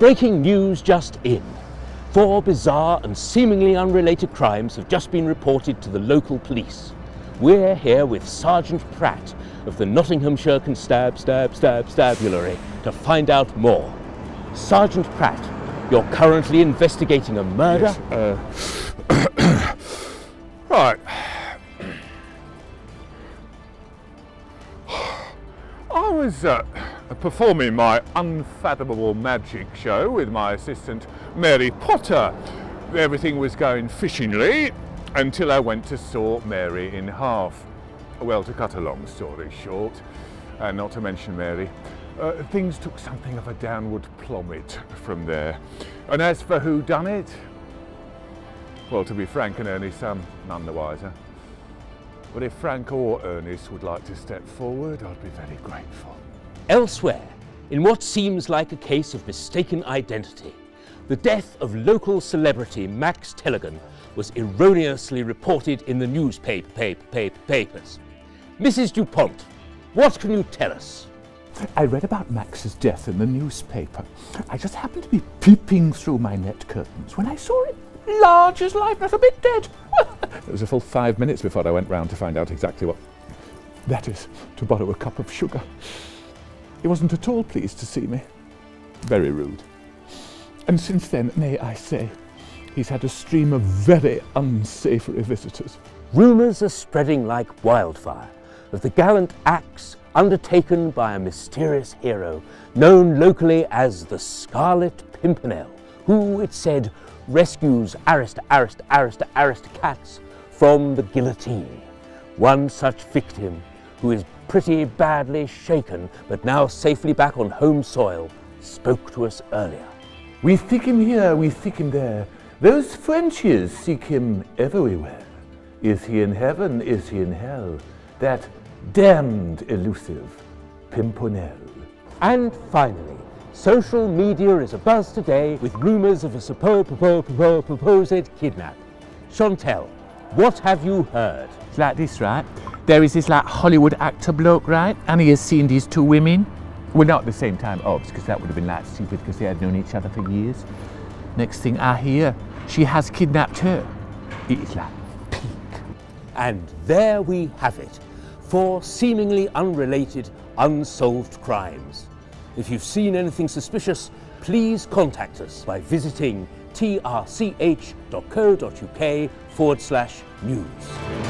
Breaking news just in. Four bizarre and seemingly unrelated crimes have just been reported to the local police. We're here with Sergeant Pratt of the Nottinghamshire Constab Stab Stab Stabulary to find out more. Sergeant Pratt, you're currently investigating a murder? Yes, uh, right. I was uh, performing my unfathomable magic show with my assistant Mary Potter. Everything was going fishingly until I went to saw Mary in half. Well, to cut a long story short, and not to mention Mary, uh, things took something of a downward plummet from there. And as for who done it, well, to be frank and Ernest, I'm none the wiser. But if Frank or Ernest would like to step forward, I'd be very grateful. Elsewhere, in what seems like a case of mistaken identity, the death of local celebrity Max Telegan was erroneously reported in the newspaper paper, paper, papers. Mrs. DuPont, what can you tell us? I read about Max's death in the newspaper. I just happened to be peeping through my net curtains when I saw it, large as life, not a bit dead. it was a full five minutes before I went round to find out exactly what. That is, to borrow a cup of sugar. He wasn't at all pleased to see me. Very rude. And since then, may I say, he's had a stream of very unsavoury visitors. Rumours are spreading like wildfire of the gallant acts undertaken by a mysterious hero known locally as the Scarlet Pimpernel, who, it said, rescues Arist, Arist, Arist, Arist cats from the guillotine. One such victim, who is pretty badly shaken but now safely back on home soil, spoke to us earlier. We seek him here, we seek him there. Those Frenchies seek him everywhere. Is he in heaven? Is he in hell? That damned elusive Pimpernel. And finally, social media is abuzz today with rumours of a supposed, supposed kidnap. Chantel, what have you heard? It's like this, right? There is this like Hollywood actor bloke, right? And he has seen these two women. Well, not at the same time, obviously, because that would have been like stupid because they had known each other for years. Next thing I hear, she has kidnapped her. It is like peak. And there we have it. Four seemingly unrelated, unsolved crimes. If you've seen anything suspicious, please contact us by visiting trch.co.uk forward slash news.